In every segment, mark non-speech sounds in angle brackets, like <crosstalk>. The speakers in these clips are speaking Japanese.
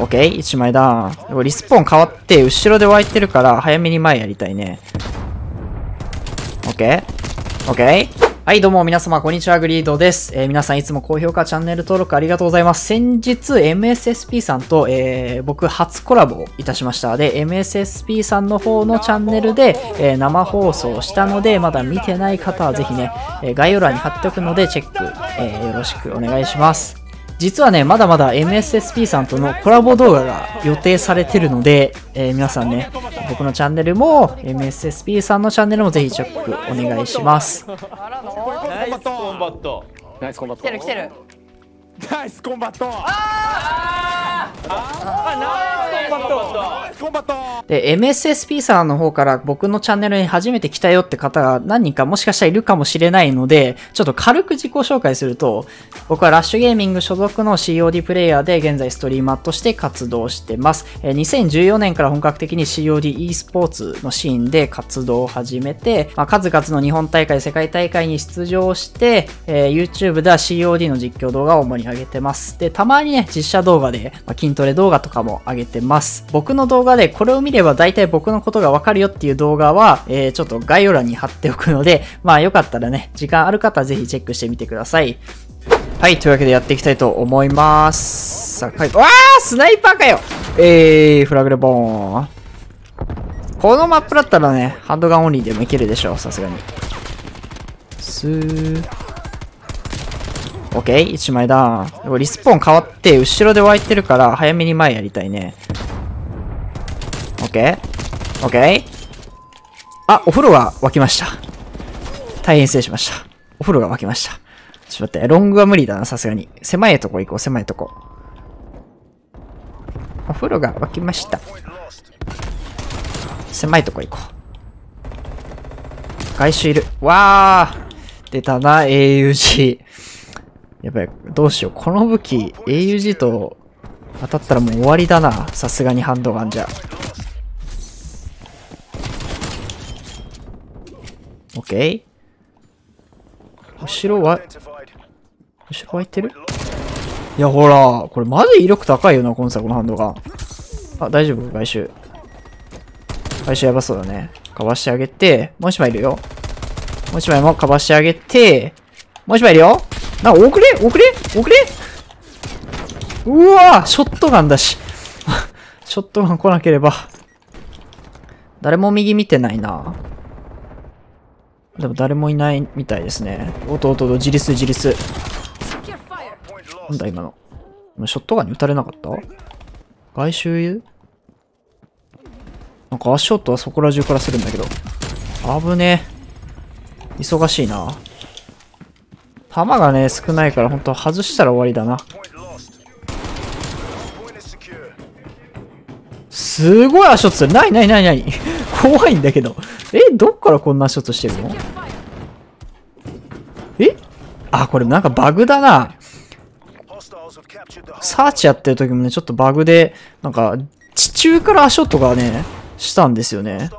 オッケー ?1 枚ダウン。リスポーン変わって、後ろで湧いてるから、早めに前やりたいね。オッケーオッケーはい、どうも皆様、こんにちは、グリードです。えー、皆さんいつも高評価、チャンネル登録ありがとうございます。先日、MSSP さんと、えー、僕、初コラボをいたしました。で、MSSP さんの方のチャンネルで、えー、生放送したので、まだ見てない方はぜひね、え概要欄に貼っておくので、チェック、えよろしくお願いします。実はね、まだまだ MSSP さんとのコラボ動画が予定されてるので、えー、皆さんね、僕のチャンネルも MSSP さんのチャンネルもぜひチェックお願いします。ナイスコンバット。ナイスコンバット。来てる来てるナイスコンバット。ああナイスコンバットナイスコンバットで、MSSP さんの方から僕のチャンネルに初めて来たよって方が何人かもしかしたらいるかもしれないので、ちょっと軽く自己紹介すると、僕はラッシュゲー。ミング所属の COD プレイヤー。で現在ストリー。マー。として活動してます。2014年から本格的に COD e スポー。ツのシー。ンで活動を始めて、まあ、数々の日本大会、世界大会に出場して、えー、YouTube では COD の実況動画を主に上げてます。で、たまにね、実写動画で、まあ、筋トレ動画とかも上げてます。僕の動画でこれを見れば大体僕のことがわかるよっていう動画は、えー、ちょっと概要欄に貼っておくので、まあよかったらね、時間ある方はぜひチェックしてみてください。はい、というわけでやっていきたいと思います。さあ、はい、わースナイパーかよえー、フラグレボーン。このマップだったらね、ハンドガンオンリーでもいけるでしょう、さすがに。スー。オッケー ?1 枚ダウン。リスポーン変わって、後ろで湧いてるから、早めに前やりたいね。オッケーオッケーあ、お風呂が沸きました。大変失礼しました。お風呂が沸きました。ちょっと待って、ロングは無理だな、さすがに。狭いとこ行こう、狭いとこ。お風呂が沸きました。狭いとこ行こう。外周いる。わー出たな、AUG。やばい、どうしよう。この武器、AUG と当たったらもう終わりだな。さすがにハンドガンじゃ。オッケー後ろは、後ろ空いてる？いや、ほら、これマジ威力高いよな、今作のハンドガン。あ、大丈夫？外周。外周やばそうだね。かわしてあげて、もう一枚いるよ。もう一枚もかわしてあげて、もう一枚いるよ。な、遅れ遅れ遅れうわショットガンだし。<laughs> ショットガン来なければ。誰も右見てないな。でも誰もいないみたいですね。おっとおっと、自立自立。なんだ今の。ショットガンに撃たれなかった？外周？なんか足音はそこら中からするんだけど。危ねえ。忙しいな。弾がね、少ないから本当外したら終わりだな。すごい足音する。ないないないない。<laughs> 怖いんだけど。え、どっからこんな足音してるの？え？あ、これなんかバグだな。サーチやってる時もね、ちょっとバグで、なんか、地中から足音がね、したんですよね。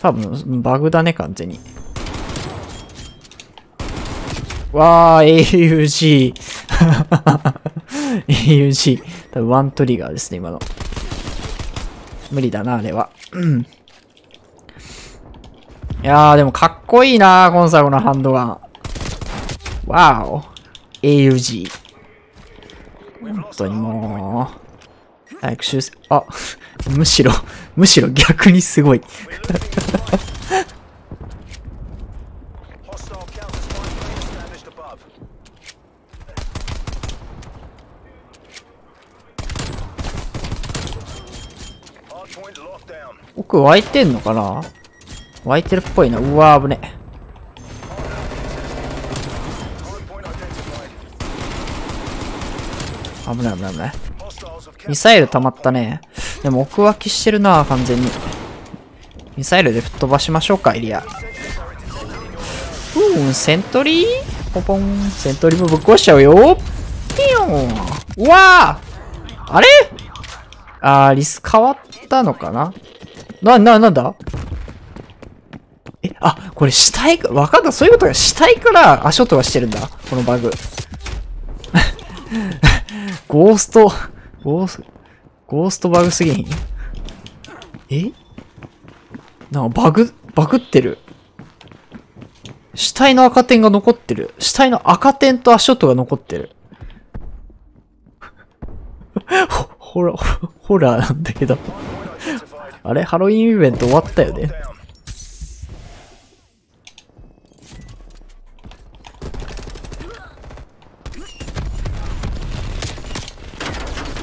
多分、バグだね、完全に。わー、AUG。AUG。多分ワントリガーですね、今の。無理だな、あれは。うん。いやー、でもかっこいいなコンサゴのハンドガン。わーお。AUG。本当にもう。早く修正、あ、むしろ、むしろ逆にすごい。奥湧いてんのかな？湧いてるっぽいな。うわ、危ね。危ない危ない危ない。ミサイル溜まったね。でも奥脇してるな、完全に。ミサイルで吹っ飛ばしましょうか、エリア。うん、セントリー？ポポン。セントリーもぶっ壊しちゃうよ。ピヨン。うわーあれ？あー、リス変わったのかな？な、な、なんだ？え、あ、これ死体か、わかんない。そういうことが死体から足音がしてるんだ。このバグ。<laughs> ゴースト、ゴース、ゴーストバグすぎん？え？なんかバグ、バグってる。死体の赤点が残ってる。死体の赤点と足音が残ってる。ホラー、ホラーなんだけど。あれ？ハロウィンイベント終わったよね？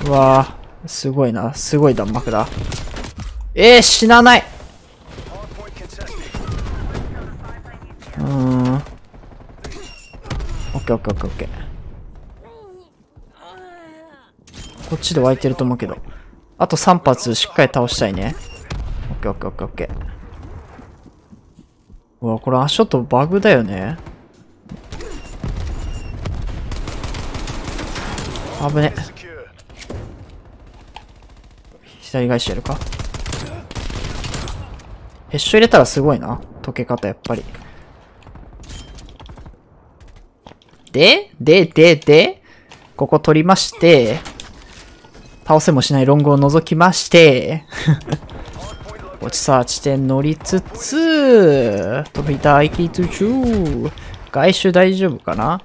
うわぁ、すごいな。すごい弾幕だ。えー、死なない。うん。オッケーオッケーオッケーオッケー。こっちで湧いてると思うけど。あと3発しっかり倒したいね。オッケーオッケーオッケーオッケー。うわ、これ足音バグだよね。危ね。左返しやるか。ヘッシュ入れたらすごいな。溶け方やっぱり。で、で、で、で、ここ取りまして、倒せもしないロングを除きまして、落ちさ地点乗りつつ、飛びたいきつちゅー。外周大丈夫かな？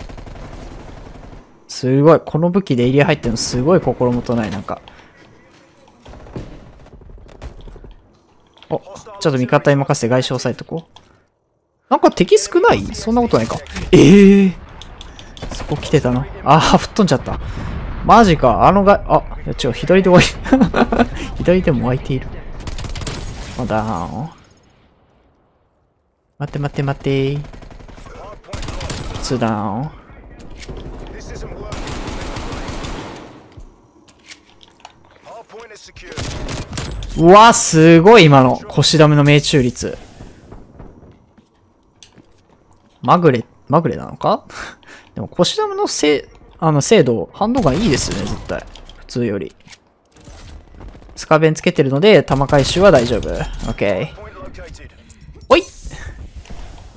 すごい。この武器でエリア入ってるのすごい心もとない。なんか。お、ちょっと味方に任せて外周押さえとこう。なんか敵少ない？そんなことないか。ええー、そこ来てたのあー、吹っ飛んじゃった。マジか。あのが、あ、違う、左で湧い、<laughs> 左でも湧いている。まだ、待って待って待って。ツーダウン。うわ、すごい今の。腰ダメの命中率。まぐれ、まぐれなのか？<laughs> でも腰ダメのせい、あの、精度、ハンドガンいいですよね、絶対。普通より。スカベンつけてるので、弾回収は大丈夫。オッケー。おい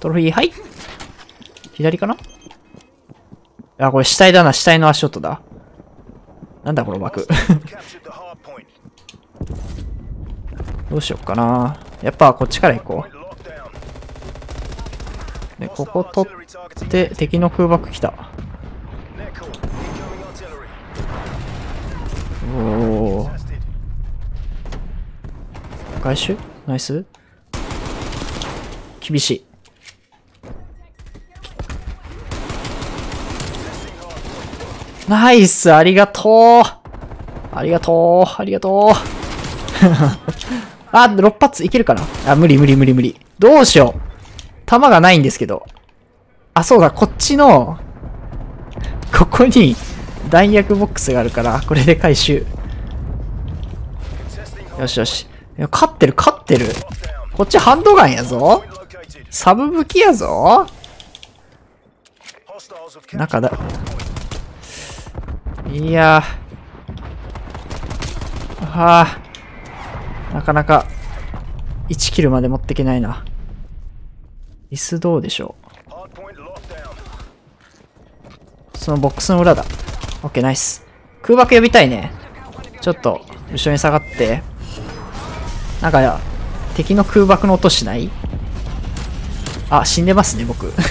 トロフィー、はい。左かな？あ、これ死体だな、死体の足音だ。なんだこの枠。<laughs> どうしよっかな。やっぱこっちから行こう。で、ここ取って、敵の空爆来た。おお。外周？ナイス？厳しい。ナイスありがとうありがとうありがとう <laughs> あ、6発いけるかな？あ、無理無理無理無理。どうしよう。弾がないんですけど。あ、そうだ、こっちの、ここに弾薬ボックスがあるから、これで回収。よしよし。いや勝ってる勝ってる。こっちハンドガンやぞ。サブ武器やぞ。中だ。いやはあ。なかなか、1キルまで持ってけないな。椅子どうでしょうそのボックスの裏だ。オッケー、ナイス。空爆呼びたいね。ちょっと、後ろに下がって。なんか、敵の空爆の音しない？あ、死んでますね、僕。<laughs>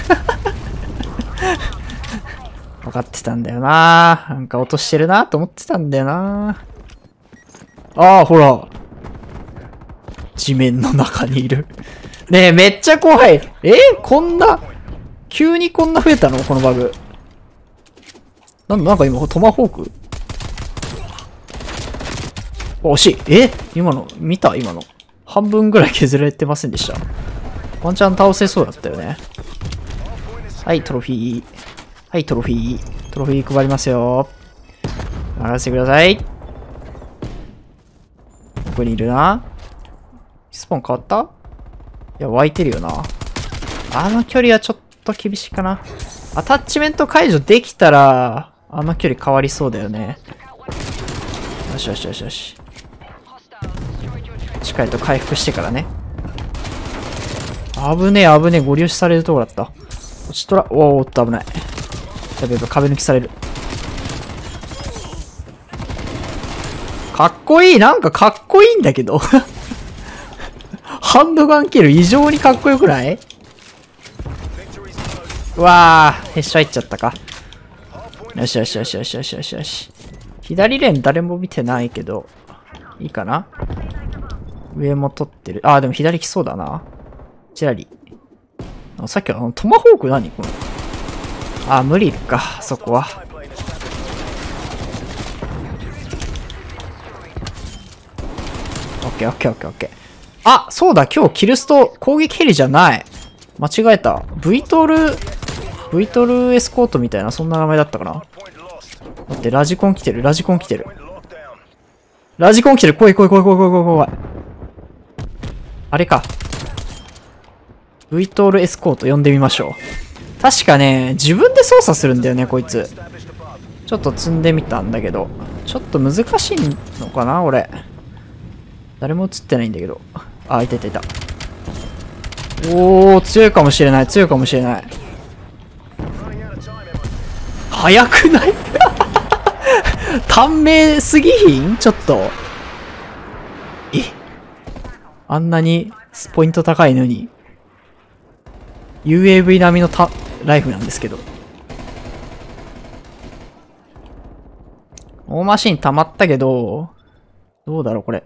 分かってたんだよななんか落としてるなと思ってたんだよなああ、ほら。地面の中にいるねえ、めっちゃ怖い。えこんな、急にこんな増えたの？このバグ。なんなんか今、トマホーク？惜しい。え？今の、見た？今の。半分ぐらい削れてませんでした。ワンチャン倒せそうだったよね。はい、トロフィー。はい、トロフィー。トロフィー配りますよ。任せてください。ここにいるな。スポン変わった？いや、湧いてるよな。あの距離はちょっと厳しいかな。アタッチメント解除できたら、あの距離変わりそうだよね。よしよしよしよし。しっかりと回復してからね。危ねえ危ねえ、ご利用しされるとこだった。落ちとら、おーっと危ない。やべやべ、壁抜きされる。かっこいい。なんかかっこいいんだけど。<laughs> ハンドガンキル異常にかっこよくない？うわー、ヘッショ入っちゃったか。よしよしよしよしよしよしよし。左レーン誰も見てないけど、いいかな？上も取ってる。あ、でも左来そうだな。チラリ。さっきは、トマホーク何？この。あ、無理か、そこは。オッケーオッケーオッケーオッケー。あ、そうだ、今日キルスト攻撃ヘリじゃない。間違えた。V トール、V トルエスコートみたいな、そんな名前だったかな？待って、ラジコン来てる、ラジコン来てる。ラジコン来てる、怖い怖い怖い怖い怖い怖い。あれか。V トールエスコート呼んでみましょう。確かね、自分で操作するんだよね、こいつ。ちょっと積んでみたんだけど。ちょっと難しいのかな、俺。誰も映ってないんだけど。あ、いたいたいた。おー、強いかもしれない、強いかもしれない。早くない？短命すぎひん？ちょっと。え？あんなにスポイント高いのに。UAV 並みのたライフなんですけど。大マシン溜まったけど、どうだろうこれ。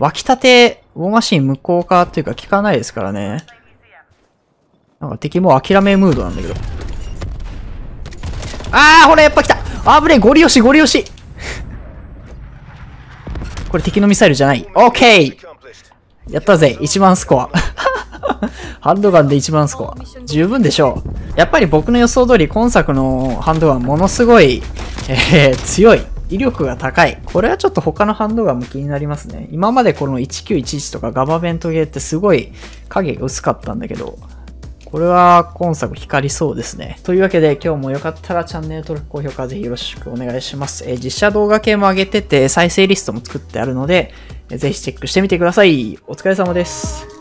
湧きたて、大マシン無効化っていうか効かないですからね。なんか敵も諦めムードなんだけど。あーほらやっぱ来たあぶねゴリ押しゴリ押しこれ敵のミサイルじゃない。オッケーやったぜ !1 番スコア。<laughs> ハンドガンで1番スコア。十分でしょう。やっぱり僕の予想通り今作のハンドガンものすごい、えー、強い。威力が高い。これはちょっと他のハンドガンも気になりますね。今までこの1911とかガバベントゲーってすごい影薄かったんだけど、これは今作光りそうですね。というわけで今日もよかったらチャンネル登録、高評価ぜひよろしくお願いします。え、実写動画系も上げてて再生リストも作ってあるので、ぜひチェックしてみてください。お疲れ様です。